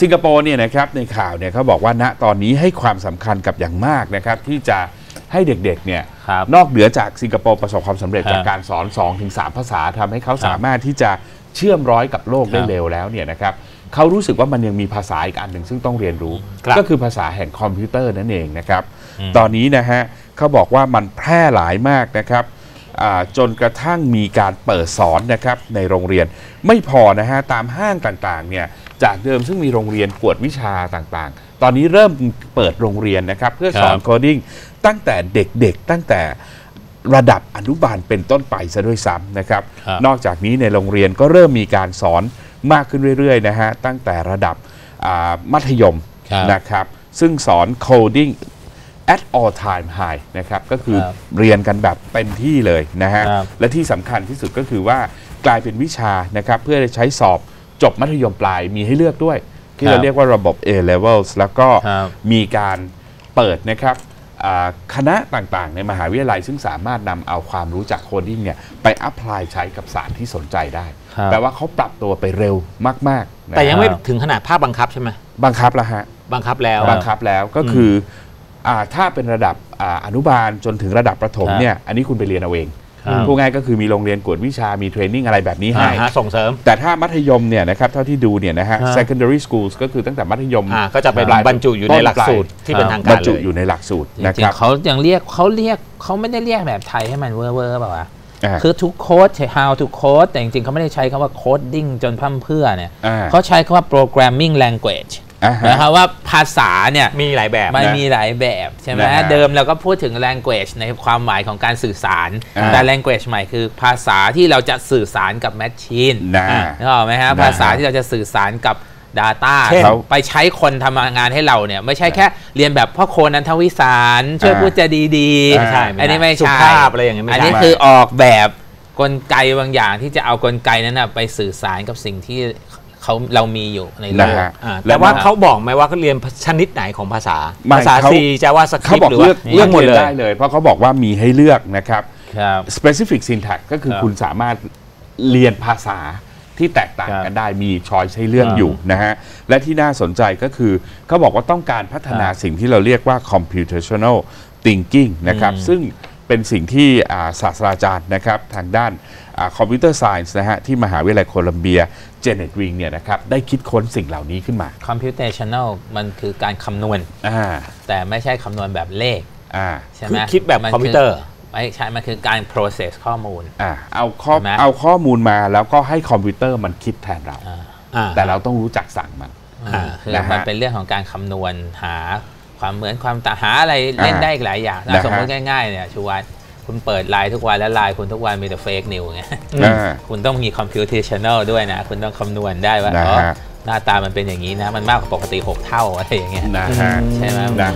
สิงคโปร์เนี่ยนะครับในข่าวเนี่ยเขาบอกว่าณตอนนี้ให้ความสำคัญกับอย่างมากนะครับ ที่จะให้เด็กๆเนี่ยครับนอกเหนือจากสิงคโปร์ประสบความสำเร็จครับจากการสอน2-3ภาษาทำให้เขาสามารถที่จะเชื่อมร้อยกับโลกได้ครับเร็วแล้วเนี่ยนะครับเขารู้สึกว่ามันยังมีภาษาอีกอันหนึ่งซึ่งต้องเรียนรู้ครับก็คือภาษาแห่งคอมพิวเตอร์นั่นเองนะครับ ตอนนี้นะฮะเขาบอกว่ามันแพร่หลายมากนะครับอ่า จนกระทั่งมีการเปิดสอนนะครับในโรงเรียนไม่พอนะฮะตามห้างต่างๆเนี่ยจากเดิมซึ่งมีโรงเรียนกวดวิชาต่างๆ ตอนนี้เริ่มเปิดโรงเรียนนะครับเพื่อสอนครับ coding ตั้งแต่เด็กๆ ตั้งแต่ระดับอนุบาลเป็นต้นไปซะด้วยซ้ำนะครับครับ นอกจากนี้ในโรงเรียนก็เริ่มมีการสอนมากขึ้นเรื่อยๆนะฮะตั้งแต่ระดับอ่ามัธยมครับนะครับซึ่งสอน coding at all time high นะครับก็คือครับเรียนกันแบบเต็มที่เลยนะฮะครับ และที่สำคัญที่สุดก็คือว่ากลายเป็นวิชานะครับเพื่อใช้สอบจบมัธยมปลายมีให้เลือกด้วย ที่เราเรียกว่าระบบ A levels แล้วก็ ครับ มีการเปิดนะครับอ่าคณะต่างๆ ในมหาวิทยาลัย ซึ่งสามารถนำเอาความรู้จาก coding เนี่ยไป apply ใช้กับสาขาที่สนใจได้ ครับ แปลว่าเขาปรับตัวไปเร็วมากๆนะแต่ยังไม่ครับถึงขนาดภาคบังคับใช่ไหมบังคับแล้วฮะ บังคับแล้ว บังคับแล้วก็คืออา ถ้าเป็นระดับอ่าอนุบาลจนถึงระดับประถมครับเนี่ยอันนี้คุณไปเรียนเอาเองครับพูดง่ายก็คือมีโรงเรียนกวดวิชามีเทรนนิ่งอะไรแบบนี้ให้อ่าฮะส่งเสริม แต่ถ้ามัธยมเนี่ยนะครับเท่าที่ดูเนี่ยนะฮะครับ secondary schools ก็คือตั้งแต่มัธยมอ่าก็จะไปปลายบรรจุอยู่ในหลักสูตรที่เป็นทางบการรรจุเลยอยู่ในหลักสูตรจนะริคงรับๆเขายังเรียกเขาเรียกเขาไม่ได้เรียกแบบไทยให้มันเวอร์เวอร์เปล่าวะอ่าคือทุกโค้ดใช้ how to code แต่จริงๆเขาไม่ได้ใช้คำว่า coding จนพร่ำเพรื่อเนี่ยอ่าเขาใช้คำว่า programming language อ่าฮะ นะครับว่าภาษาเนี่ยมีหลายแบบมันนะมีหลายแบบใช่ไหมนะฮะเดิมเราก็พูดถึง language ในความหมายของการสื่อสารอ่าแต่ language ใหม่คือภาษาที่เราจะสื่อสารกับ machine นะนึกออกไหมฮะนะฮะภาษาที่เราจะสื่อสารกับ Data เช่นไปใช้คนทำงานให้เราเนี่ย ไม่ใช่แค่เรียนแบบพ่อโคนันทวิสารช่วยอ่าพูดจะดีไม่ใช่ไม่อันนี้ไม่สุใช่ภาพอะไรอย่างเงี้ยไม่อันใช่นี้คือออกแบบกลไกบางอย่างที่จะเอากลไกนั้นนะไปสื่อสารกับสิ่งที่ เขาเรามีอยู่ในโลนะกฮะ อ่าแล้แต่วว่ามันเขาบอกไหมว่าเขาเรียนชนิดไหนของภาษา ไม่ภาษาเขา ซีจาว่าสคเขาริปบอกหรือเลืว่าอกเลือกหมดเรียเลนยได้เลย เพราะเขาบอกว่ามีให้เลือกนะครับ ครับ specific syntax ก็คือครับคุณสามารถเรียนภาษาที่แตกต่างครับกันได้มีช้อยให้เลือกครับอยู่นะฮะ และที่น่าสนใจก็คือเขาบอกว่าต้องการพัฒนาครับสิ่งที่เราเรียกว่า computational thinking นะครับอืมซึ่ง เป็นสิ่งที่อ่าศาสตราจารย์นะครับทางด้านคอมพิวเตอร์ไซน์นะฮะที่มหาวิทยาลัยโคลัมเบียเจเน็ตวิงเนี่ยนะครับได้คิดค้นสิ่งเหล่านี้ขึ้นมา computational มันคือการคำนวณอ่าแต่ไม่ใช่คำนวณแบบเลขอ่าใช่ไหม คือคิดแบบนคอมพิวเตอร์ไม่ใช่ มันคือการ process ข้อมูลอ่าเอาข้อใช่ไหมเอาข้อมูลมาแล้วก็ให้คอมพิวเตอร์มันคิดแทนเราอ่าอ่าแต่เราต้องรู้จักสั่งมันอ่าคือนะฮะมันเป็นเรื่องของการคำนวณหา ความเหมือนความต่างหาอะไรเล่นอ่าได้อีกหลายอย่างนะฮะสมมติง่ายๆเนี่ยชูวัตคุณเปิดไลน์ทุกวันแล้วไลน์คุณทุกวันมีแต่ fake news ไงอ่าคุณต้องมี computational ด้วยนะ คุณต้องคำนวณได้ว่านะฮะอ๋อหน้าตามันเป็นอย่างนี้นะ มันมากกว่าปกติ 6 เท่าอะไรอย่างเงี้ยนะฮะใช่ไหมนะ